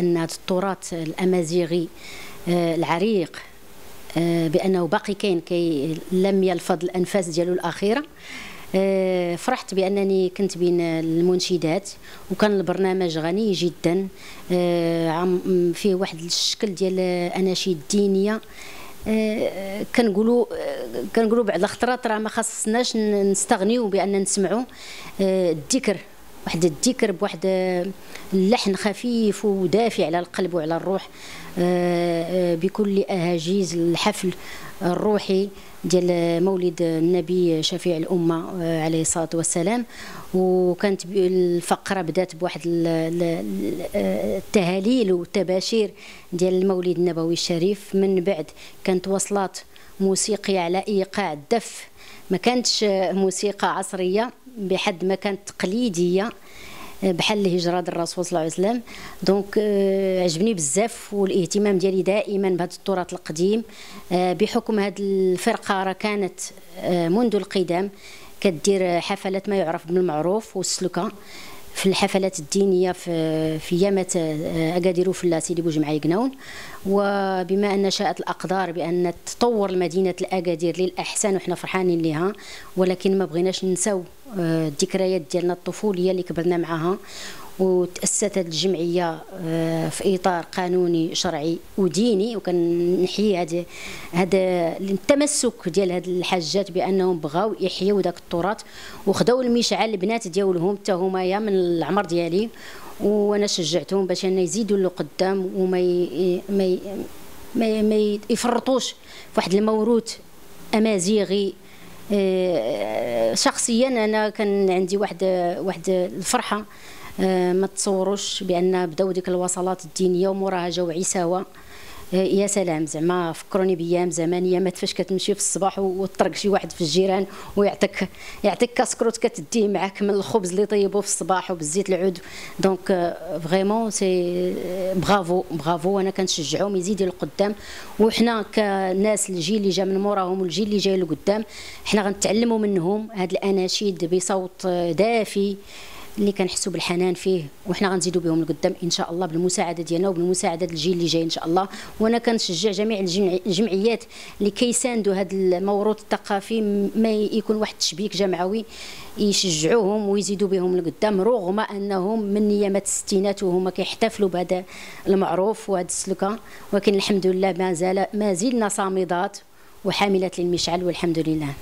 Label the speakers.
Speaker 1: هذا التراث الأمازيغي العريق بأنه باقي كاين كي لم يلفظ الأنفاس ديالو الأخيرة. آه، فرحت بأنني كنت بين المنشدات وكان البرنامج غني جدا آه، فيه واحد الشكل ديال أناشيد دينية. آه، كنقولوا كنقولوا بعض الخطرات راه ما خصناش نستغنيو بأن نسمعوا الذكر واحد الذكر بواحد اللحن خفيف ودافع على القلب وعلى الروح بكل أهاجيز الحفل الروحي ديال مولد النبي شفيع الأمة آه، عليه الصلاة والسلام. وكانت الفقرة بدات بواحد التهاليل والتباشير ديال المولد النبوي الشريف. من بعد كانت وصلات موسيقيه على إيقاع الدف. ما كانتش موسيقى عصرية. بحد ما كانت تقليدية بحال الهجرة ديال الرسول صلى الله عليه وسلم. دونك آه، عجبني بزاف والاهتمام ديالي دائما بهذا التراث القديم. آه، بحكم هذه الفرقة راه كانت آه، منذ القدم كدير حفلات ما يعرف بالمعروف والسلكه في الحفلات الدينية في في يامات اكادير في سيدي بوجمعه قناون وبما أن شاءت الأقدار بأن تطور مدينة الأكادير للأحسن وحنا فرحانين لها ولكن ما بغيناش ننساو الذكريات ديالنا الطفولية اللي كبرنا معها وتأسست الجمعية آه، في إطار قانوني شرعي وديني وكنحيي هذا هذا التمسك ديال هاد الحاجات بأنهم بغاو يحيوا ذاك التراث وخداو المشعل البنات ديالهم حتى هما من العمر ديالي وأنا شجعتهم باش ان يزيدوا لقدام وما ي... ما ي... ما, ما يفرطوش في واحد الموروث أمازيغي. آه، شخصيا أنا كان عندي واحد واحد الفرحة. ما تصوروش بأن بداو ديك الوصلات الدينية وموراها جاو عيساوه يا سلام زعما فكروني بايام زمانيه ما فاش كتمشي في الصباح وتطرق شي واحد في الجيران ويعطيك يعطيك كاسكروت كتديه معاك من الخبز اللي طيبوه في الصباح وبالزيت العود. donc vraiment c'est برافو برافو. أنا كنشجعهم يزيدوا لقدام. وحنا كناس الجيل اللي جا من موراهم والجيل اللي جاي لقدام حنا غنتعلموا منهم هاد الأناشيد بصوت دافي. اللي كنحسوا بالحنان فيه وحنا غنزيدوا بهم لقدام إن شاء الله بالمساعدة ديالنا وبالمساعدة الجيل اللي جاي إن شاء الله. وأنا كنشجع جميع الجمعيات اللي كيساندوا هذا الموروث الثقافي ما يكون واحد التشبيك جمعوي يشجعوهم ويزيدوا بهم لقدام رغم أنهم من نيامات الستينات وهما كيحتفلوا بهذا المعروف وهذا السلوكة. ولكن الحمد لله ما زال ما زلنا صامدات وحاملات للمشعل والحمد لله.